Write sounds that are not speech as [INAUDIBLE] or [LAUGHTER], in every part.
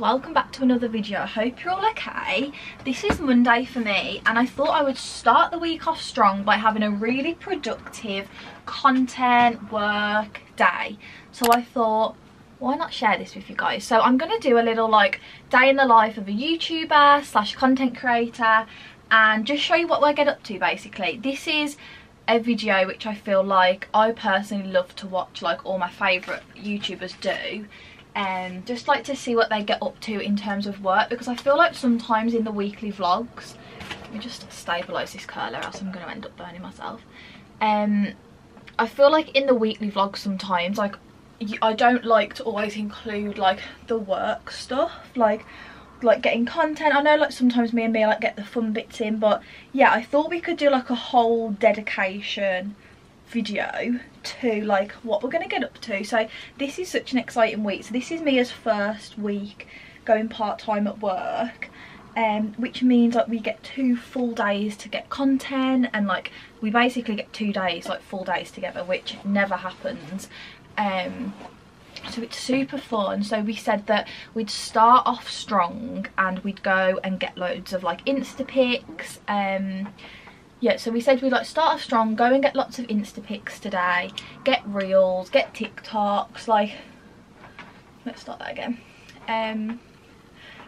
welcome back to another video. I hope you're all okay. This is Monday for me and I thought I would start the week off strong by having a really productive content work day. So I thought why not share this with you guys so i'm to do a little like day in the life of a youtuber slash content creator and just show you what i get up to basically. This is a video which i feel like i personally love to watch like all my favorite youtubers do and just like to see what they get up to in terms of work because i feel like sometimes in the weekly vlogs let me just stabilize this curler else i'm going to end up burning myself um i feel like in the weekly vlogs sometimes like I don't like to always include like the work stuff like like getting content. I know like sometimes me and me like get the fun bits in but yeah I thought we could do like a whole dedication video to like what we're gonna get up to. So this is such an exciting week. So this is Mia's first week going part-time at work um, which means like we get two full days to get content and like we basically get two days like full days together which never happens. Um, so it's super fun. So we said that we'd start off strong and we'd go and get loads of like insta pics um yeah so we said we'd like start off strong go and get lots of insta pics today get reels get tiktoks like let's start that again. Um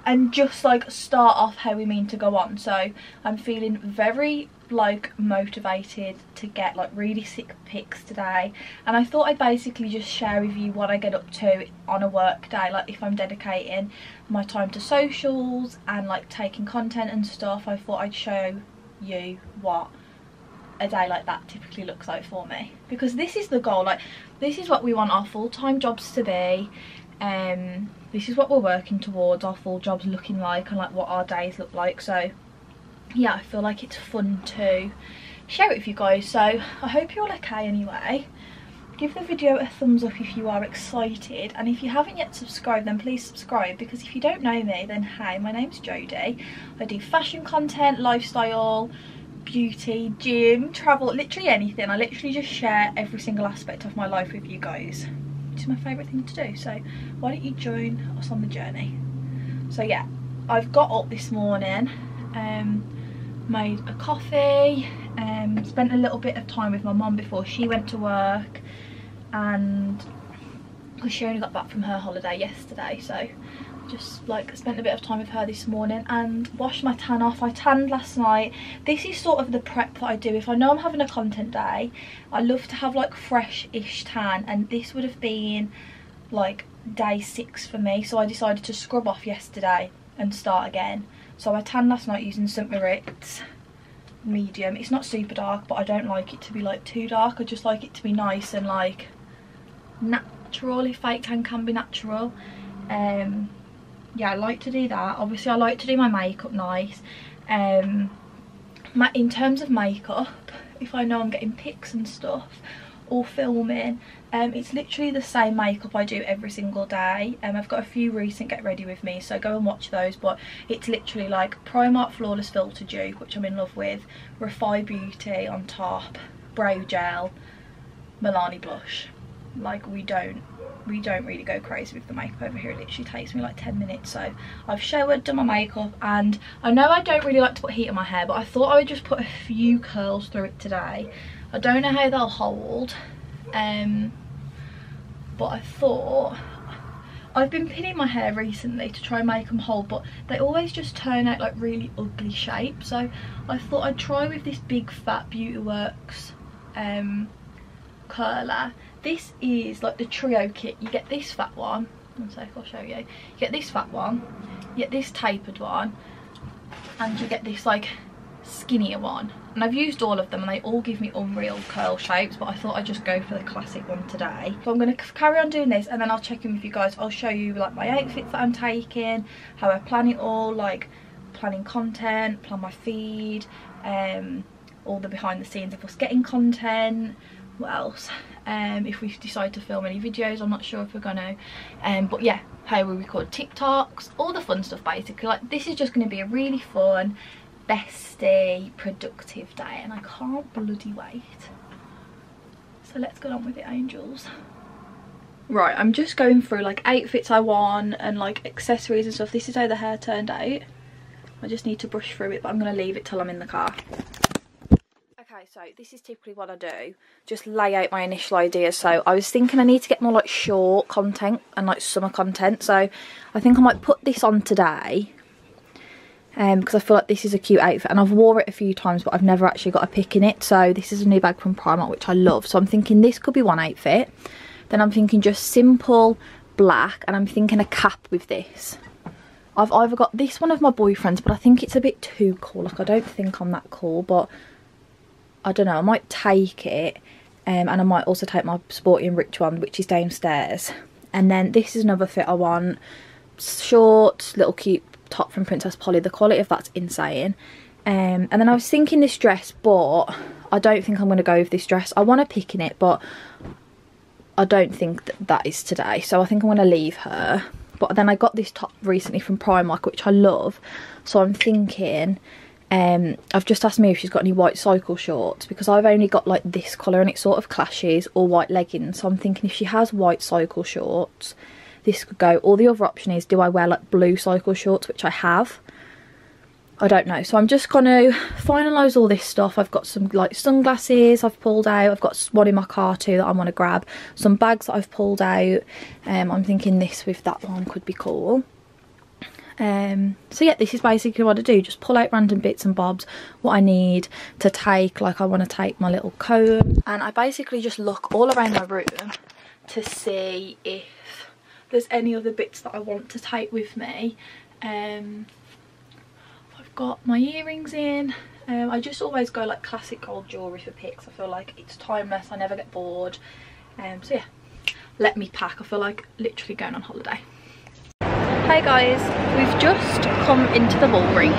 and just like start off how we mean to go on. So i'm feeling very like motivated to get like really sick pics today. And I thought I'd basically just share with you what I get up to on a work day like if I'm dedicating my time to socials and like taking content and stuff I thought I'd show you what a day like that typically looks like for me. Because this is the goal like this is what we want our full-time jobs to be um this is what we're working towards our full jobs looking like and like what our days look like so yeah, I feel like it's fun to share it with you guys. So I hope you're all okay anyway. Give the video a thumbs up if you are excited and if you haven't yet subscribed then please subscribe because if you don't know me then hey my name's Jodie. I do fashion content, lifestyle, beauty, gym, travel, literally anything. I literally just share every single aspect of my life with you guys which is my favourite thing to do so why don't you join us on the journey. So yeah I've got up this morning um, made a coffee, um, spent a little bit of time with my mum before she went to work and she only got back from her holiday yesterday so just like spent a bit of time with her this morning and washed my tan off. I tanned last night. This is sort of the prep that I do. If I know I'm having a content day, I love to have like fresh-ish tan and this would have been like day six for me. So I decided to scrub off yesterday and start again. So I tanned last night using St. Moriz medium. It's not super dark, but I don't like it to be like too dark. I just like it to be nice and like natural, if fake tan can be natural. Um, yeah, I like to do that. Obviously, I like to do my makeup nice. Um, my, in terms of makeup, if I know I'm getting pics and stuff, or filming um, it's literally the same makeup I do every single day um, I've got a few recent get ready with me so go and watch those but it's literally like Primark Flawless Filter Dupe which I'm in love with Refy Beauty on top brow gel Milani blush like we don't we don't really go crazy with the makeup over here. It literally takes me like 10 minutes. So I've showered done my makeup and I know I don't really like to put heat in my hair but I thought I would just put a few curls through it today. I don't know how they'll hold um but I thought I've been pinning my hair recently to try and make them hold but they always just turn out like really ugly shapes so I thought I'd try with this big fat Beauty Works um, curler this is like the trio kit. You get this fat one one sec I'll show you. You get this fat one you get this tapered one and you get this like skinnier one. And I've used all of them and they all give me unreal curl shapes but I thought I'd just go for the classic one today. So I'm going to carry on doing this and then I'll check in with you guys. I'll show you like my outfits that I'm taking how I plan it all like planning content plan my feed um all the behind the scenes of us getting content. What else um if we decide to film any videos i'm not sure if we're gonna um but yeah how we record tiktoks all the fun stuff basically like this is just to be a really fun bestie productive day and I can't bloody wait. So let's get on with it, angels. Right, I'm just going through like outfits I want and like accessories and stuff. This is how the hair turned out. I just need to brush through it, but I'm to leave it till I'm in the car. So this is typically what I do. Just lay out my initial ideas. So I was thinking I need to get more like short content and like summer content. So I think I might put this on today um because I feel like this is a cute outfit and I've wore it a few times but I've never actually got a pick in it so this is a new bag from Primark which I love so I'm thinking this could be one outfit then I'm thinking just simple black and I'm thinking a cap with this I've either got this one of my boyfriends but I think it's a bit too cool like I don't think I'm that cool but I don't know I might take it um, and I might also take my Sporty & Rich one which is downstairs and then this is another fit I want short little cute top from Princess Polly. The quality of that's insane. Um, and then I was thinking this dress, but I don't think I'm going to go with this dress. I want to pick in it, but I don't think that, that is today. So I think I'm going to leave her. But then I got this top recently from Primark, which I love. So I'm thinking, um, I've just asked me if she's got any white cycle shorts because I've only got like this colour and it sort of clashes or white leggings. So I'm thinking if she has white cycle shorts, this could go. Or the other option is, do I wear like blue cycle shorts, which I have. I don't know. So I'm just going to finalise all this stuff. I've got some like sunglasses I've pulled out. I've got one in my car too that I want to grab. Some bags that I've pulled out. Um, I'm thinking this with that one could be cool. Um, so yeah, this is basically what I do. Just pull out random bits and bobs, what I need to take. Like I want to take my little comb. And I basically just look all around my room to see if there's any other bits that I want to take with me. Um, I've got my earrings in. Um, I just always go like classic gold jewellery for pics. I feel like it's timeless. I never get bored. Um, so yeah, let me pack. I feel like literally going on holiday. Hey guys, we've just come into the Bullring.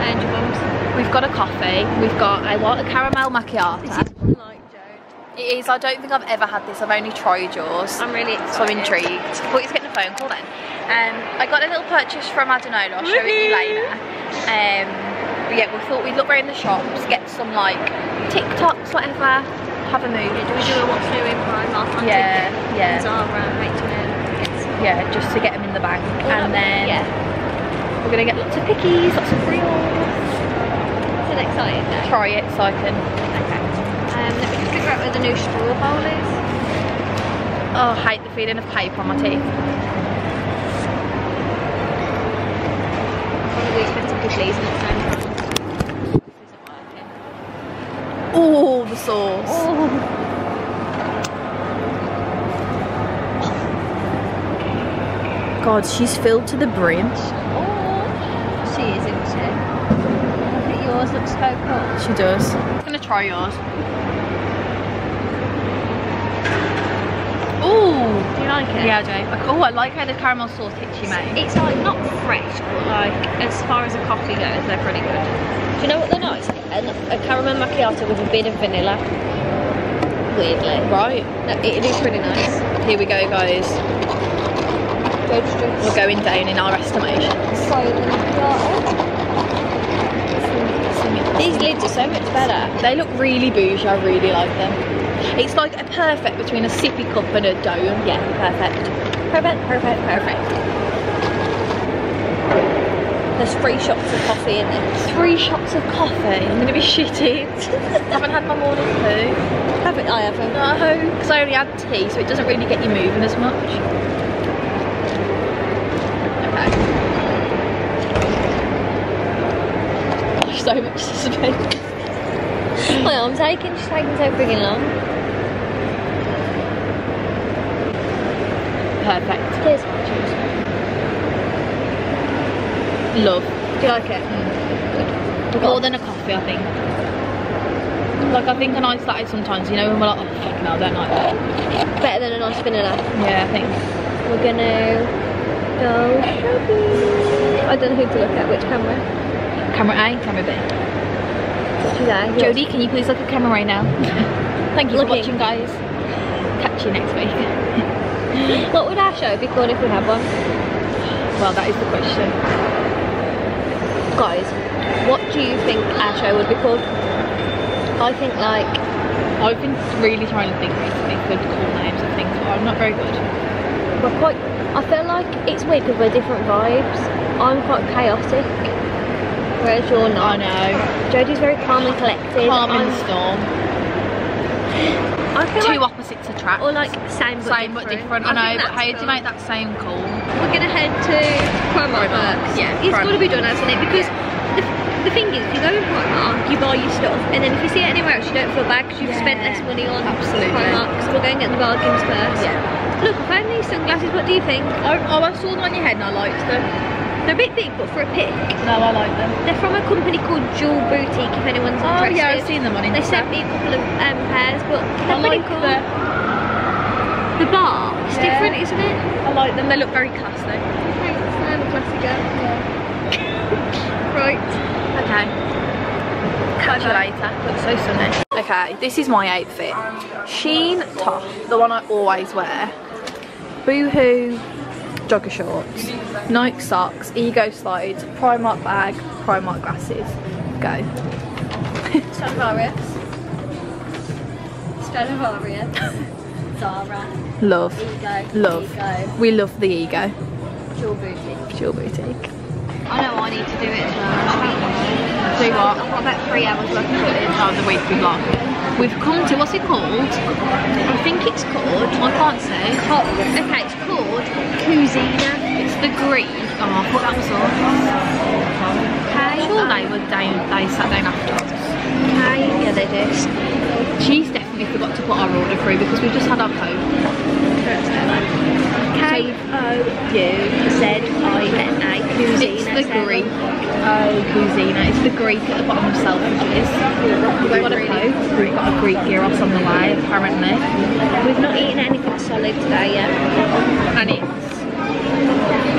And we've got a coffee. We've got I want A caramel macchiato. It is. I don't think I've ever had this. I've only tried yours. I'm really excited. So I'm intrigued. But he's getting a phone call then. Um, I got a little purchase from Adanola. I'll show it you later. Um, but yeah, we thought we'd look around the shops, get some like TikToks, whatever. Have a movie. Do we do a what's new in Primark on Yeah, yeah. Zara, H&M. Yeah, just to get them in the bank. Well, and then yeah. we're going to get lots of pickies, lots of reels. An exciting day. Try it so I can... Okay. Um, let me just figure out where the new straw bowl is. Oh, I hate the feeling of paper on my teeth. Probably expecting to please next time. Isn't working. Oh, the sauce. Oh. God, she's filled to the brim. Oh. She is, isn't she? Yours, looks so cool. She does. I'm gonna try yours. Ooh. Do you like it? Yeah, I do. Oh, I like how the caramel sauce hits you, mate. It's like not fresh, but like as far as a coffee goes, they're pretty good. Do you know what they're nice? A, a caramel macchiato with a bit of vanilla. Weirdly. Right. No, it is pretty nice. Here we go, guys. We're going down in our estimations. These lids are so much better. They look really bougie. I really like them. It's like a perfect between a sippy cup and a dome. Yeah, perfect. Perfect, perfect, perfect. There's three shots of coffee in this. Three shots of coffee. I'm gonna be shitting. [LAUGHS] haven't had my morning poo. Haven't I haven't? No, because I only had tea, so it doesn't really get you moving as much. Okay. So much suspense. Well, I'm taking, she's taking so freaking long. Perfect. Cheers. Love. Do you like it? Mm. More than a coffee, I think. Like, I think a nice latte sometimes, you know, when we're like, oh, fucking hell, I don't like that. Better than a nice vanilla. Yeah, I think. We're gonna go shopping. I don't know who to look at, which camera? Camera A, camera B. Which is A? yours? Jodie, can you please look at camera right now? [LAUGHS] Thank you for watching, guys. Catch you next week. [LAUGHS] What would our show be called if we had one? Well, that is the question. Guys, what do you think our show would be called? I think like I've been really trying to think recently good cool names and things, but I'm not very good. we're quite. I feel like it's weird because we're different vibes. I'm quite chaotic, whereas you're I not. know. Jodie's very calm and collected. Calm and, I'm- storm. I feel Two like, opposites attract. or like same but same but different. I think know, but how do you make that same cool? We're gonna head to Primark yeah, it's got to be done, hasn't it? Because the, the thing is, if you go in Primark, you buy your stuff, and then if you see it anywhere else, you don't feel bad because you've spent less money on absolutely. Primark. So we're going to get the bargains first. Yeah. Look, I found these sunglasses. What do you think? Oh, oh, I saw them on your head and I liked them. They're a bit big, but for a pick. No, I like them. They're from a company called Jewel Boutique. If anyone's Oh interested. yeah, I've seen them on Instagram. They sent me a couple of um, pairs, but I they're pretty like cool. the, The bar, it's Yeah. different, isn't it? I like them. They look very classy. Thanks, I'm a classy girl. right. Okay. Catch you later. Looks so sunny. Okay, this is my outfit. Sheen top, the one I always wear. Boohoo jogger shorts, Nike socks, Ego slides, Primark bag, Primark glasses. Go. Stradivarius. Stradivarius. Zara. Love. Ego. Love. Ego. We love the Ego. Jewel Boutique. Jewel boutique. I know I need to do it as well. Do what? I've got about three hours worth of footage. Oh, the weekly vlog. We've come to, what's it called? I think it's called. I can't say. Oh, okay, it's called Kouzina. It's the Greek. Oh, I thought that was all. Okay. Sure they um, were down, they sat down after us. Okay. Yeah, they do. She's definitely forgot to put our order through because we've just had our code. K O U Z I N A. It's the. Greek. Oh, Kouzina. It's the Greek at the bottom of Selfridges. We've got a really- We've got a Greek gyros on the way, apparently. We've not eaten anything solid today yet. And it's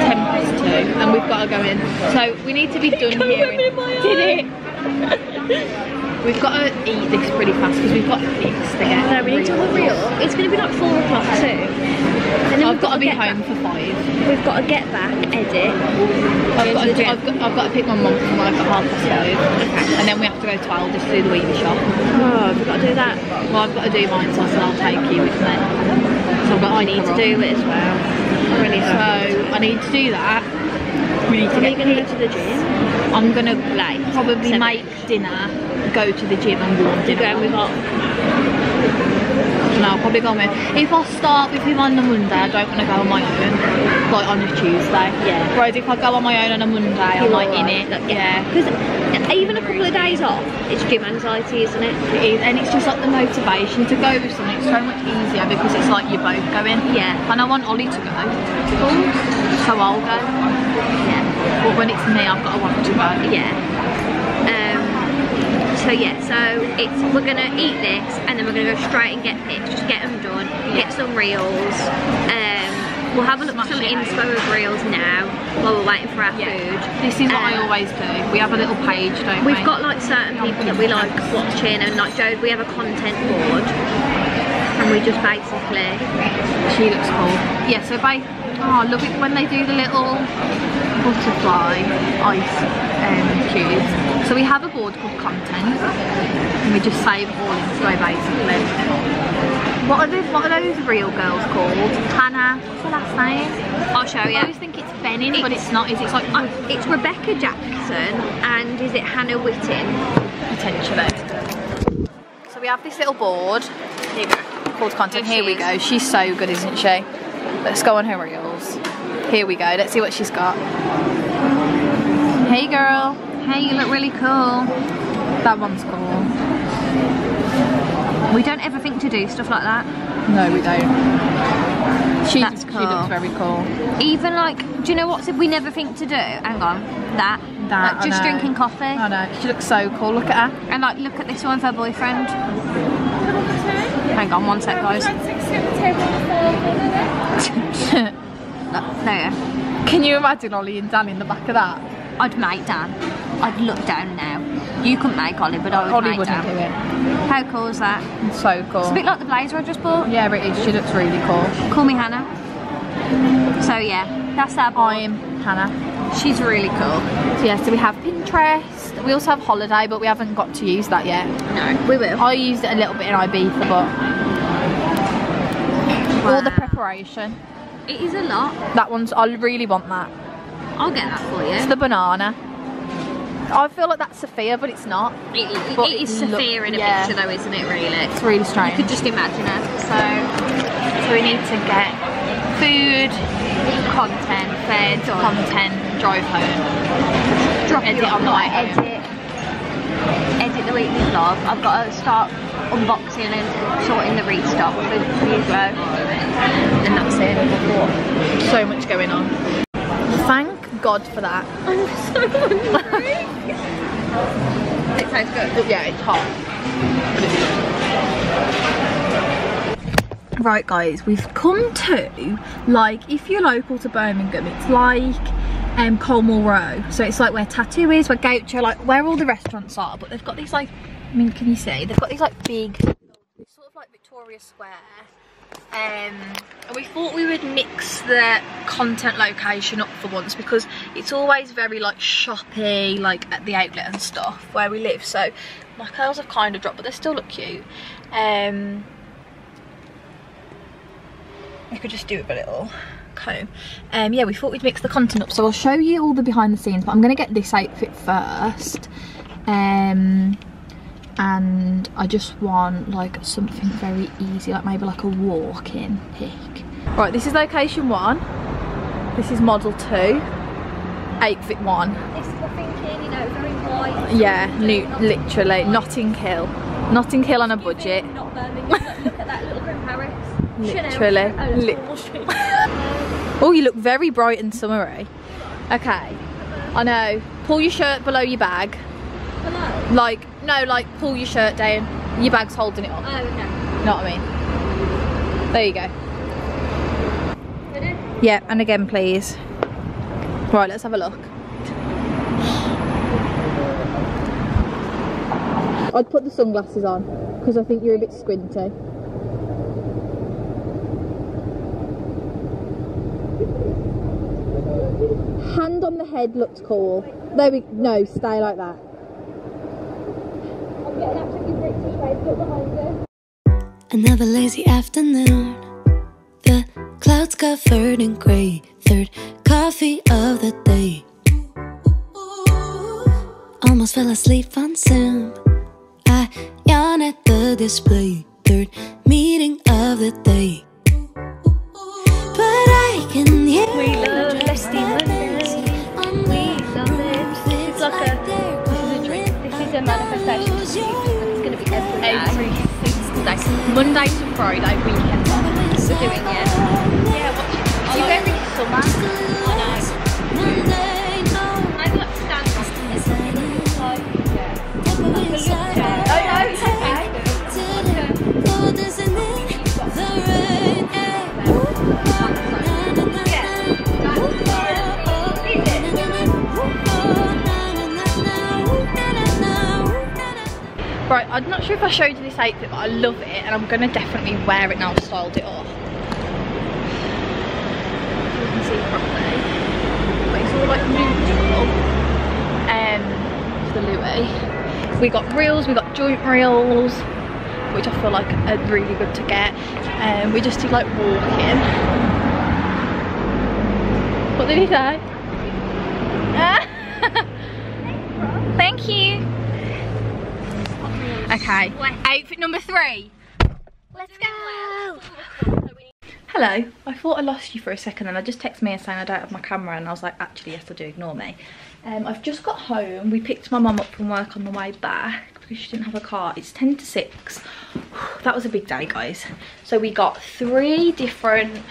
10 past 2 and we've got to go in. So we need to be done here. in- [LAUGHS] Did it? We've got to eat this pretty fast because we've got things to get. No, we need to hurry up. It's going to be like four o'clock too. And then I've we've got to be home Back. for 5. We've got to get back, edit. I've got, to to. I've, got, I've got to pick my mum from like at half past five, and then we have to go to Aldi's to do the weekly shop. Oh, we've got to do that. Well, I've got to do mine, so I'll take you with me. So I've got I need to do it as well. I really So. I need to do that. We need to Are get. you going to go to the gym? I'm gonna like probably Seven. make dinner, go to the gym and warm dinner. going with what? No, I'll probably go on with. If I start with him on the Monday, I don't want to go on my own, like on a Tuesday. Yeah. Whereas if I go on my own on a Monday, I'm like in it. like, yeah. Because even a couple of days off, it's gym anxiety, isn't it? It is, and it's just like the motivation to go with something. It's so much easier because it's like you're both going. Yeah. And I want Ollie to go. So I'll go. Yeah. But when it's me, I've got to want to go. Yeah. Um, so yeah, so it's we're gonna eat this and then we're gonna go straight and get pics, just get them done, get some reels. Um, we'll have a look at some inspo of reels now while we're waiting for our food. This is what I Um, always do. We have a little page, don't we? We've got like certain people that we like watching and like Joe, we have a content board and we just basically She looks cool. Yeah, so by oh look at when they do the little butterfly ice um, cubes. So we have a board called content and we just save all into it basically. What are those what are those real girls called? Hannah, what's the last name? I'll show you. I always think it's Benin, but It's- not, is it? It's like Uh, It's Rebecca Jackson and is it Hannah Whitten? potentially. So we have this little board Here we go. called content. Here Here we go. She's so good, isn't she? Let's go on her reels. Here we go. Let's see what she's got. Hey girl. Hey, you look really cool. That one's cool. We don't ever think to do stuff like that. No, we don't. She, That's she looks very cool. Even like, do you know what we never think to do? Hang on, that. That, Like just drinking coffee. I know. She looks so cool. Look at her. And like, look at this one for her boyfriend. Hang on, one sec, guys. [LAUGHS] There. Can you imagine Ollie and Dan in the back of that? I'd make Dan. I'd look down now. You couldn't make Ollie, but I would Ollie make wouldn't Dan. do it. How cool is that? It's so cool. It's a bit like the blazer I just bought. yeah, it is. She looks really cool. Call me Hannah. So yeah, that's our board. I'm Hannah. She's really cool. So yeah, so we have Pinterest. We also have Holiday, but we haven't got to use that yet. No, we will. I used it a little bit in Ibiza, but all the preparation. It is a lot. That one's, I really want that. I'll get that for It's the banana. I feel like that's Sophia, but it's not. It, it- it is Sophia in a yeah. picture though, isn't it really? It's really strange. You could just imagine her. So, so we need to get food, content, fed, content, drive home. Drop Edit you on home. edit, edit the weekly vlog. I've got to start unboxing and sorting the restock for Hugo. And that's it. So much going on. Thank God for that. [LAUGHS] I'm so hungry. it tastes good. Yeah, it's hot. Right guys, we've come to, like, if you're local to Birmingham, it's like um, Colmore Row. So it's like where Tattu is, where Gaucho, like where all the restaurants are. But they've got these like, I mean, can you see? They've got these like big, sort of like Victoria Square. Um, we thought we would mix the content location up for once because it's always very like shoppy, like at the outlet and stuff where we live. So my curls have kind of dropped, but they still look cute. Um, I could just do it with a little comb. Um, yeah, we thought we'd mix the content up. So I'll show you all the behind the scenes, but I'm to get this outfit first. Um, and I just want like something very easy, like maybe like a walk-in pic. Right, this is location one. This is model two. Outfit one. This is the thinking, you know, very white. Yeah, li literally. Notting Hill. Notting Hill on a budget. Not Birmingham. Look at that little bit Paris. Literally. Li- Oh, Oh, you look very bright and summery. Okay. I know. Pull your shirt below your bag. Hello. Like, no, like pull your shirt down. Your bag's holding it up. Oh, okay. You know what I mean? There you go. Ready? Yeah, and again, please. Right, let's have a look. I'd put the sunglasses on because I think you're a bit squinty. Hand on the head looks cool. There we no, stay like that. I'm getting absolutely British face. Look behind you. Another lazy afternoon. The clouds covered in gray. Third coffee of the day. Almost fell asleep on Zoom. I yawn at the display. Third meeting of the day. Monday to Friday, weekend. We're doing, yeah. Yeah, watch it. Do you like- every summer? Right, I'm not sure if I showed you this outfit, but I love it, and I'm gonna definitely wear it now. I've styled it off. You can see properly, but it's all like neutral. Um, the Louis. We got reels, we got joint reels, which I feel like are really good to get. Um, we just did like walking. What did he say? Thank you. Okay, outfit number three. Let's go. Hello, I thought I lost you for a second and I just texted Mia saying I don't have my camera and I was like, actually yes I do, ignore me. Um, I've just got home, we picked my mum up from work on the way back because she didn't have a car. It's 10 to 6. [SIGHS] That was a big day guys. So we got three different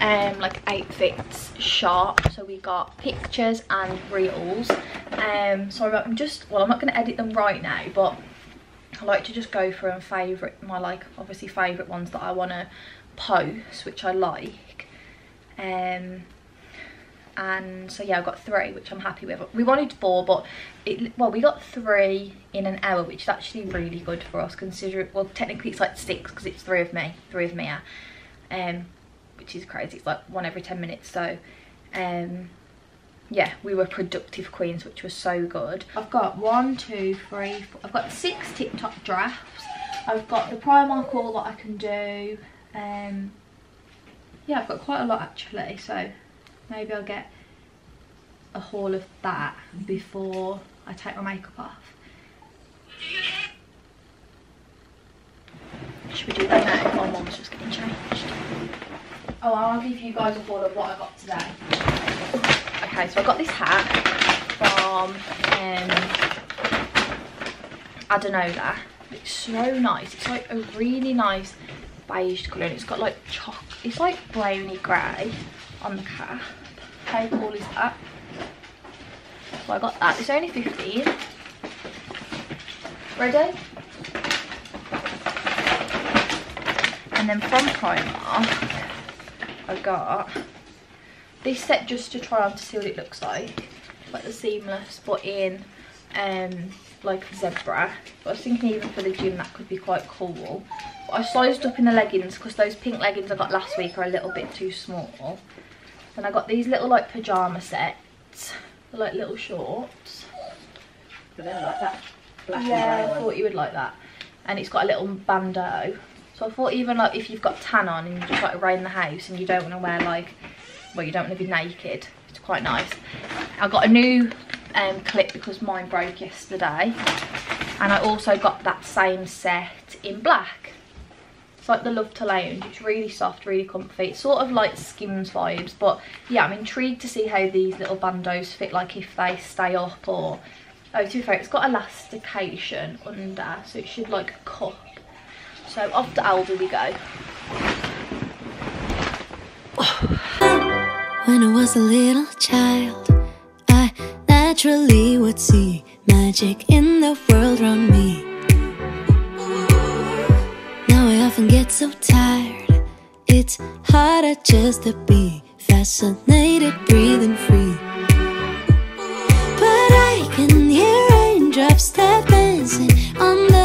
um, like outfits shot. So we got pictures and reels. Um, so I'm just, well I'm not going to edit them right now but I like to just go through and favourite my like obviously favourite ones that I want to post which I like. Um and so yeah I've got three which I'm happy with. We wanted four but it well we got three in an hour which is actually really good for us considering well technically it's like six because it's three of me three of Mia um which is crazy it's like one every 10 minutes so um yeah, we were productive queens, which was so good. I've got one, two, three, four, I've got six TikTok drafts. I've got the Primark haul that I can do. Um, yeah, I've got quite a lot actually, so maybe I'll get a haul of that before I take my makeup off. Should we do that now? My mum's just getting changed. Oh, I'll give you guys a haul of what I got today. Okay, so I got this hat from um, Adanola. It's so nice. It's like a really nice beige colour and it's got like chalk. It's like browny grey on the cap. How cool is that? So I got that. It's only 15. Ready? And then from Primark, I got this set just to try on to see what it looks like. Like the seamless, but in um, like zebra. But I was thinking even for the gym that could be quite cool. But I sized up in the leggings because those pink leggings I got last week are a little bit too small. And I got these little like pyjama sets, like little shorts. But then like that black yeah, I thought you would like that. And it's got a little bandeau. So I thought even like if you've got tan on and you just like around the house and you don't want to wear like, well you don't want to be naked, it's quite nice. I got a new um, clip because mine broke yesterday. And I also got that same set in black. It's like the Love to Lounge. It's really soft, really comfy. It's sort of like Skims vibes. But yeah, I'm intrigued to see how these little bandos fit, like if they stay up or... Oh, to be fair, it's got elastication under, so it should like cup. So off to Aldi we go. When I was a little child, I naturally would see magic in the world around me. Now I often get so tired, it's harder just to be fascinated, breathing free. But I can hear raindrops that dancing on the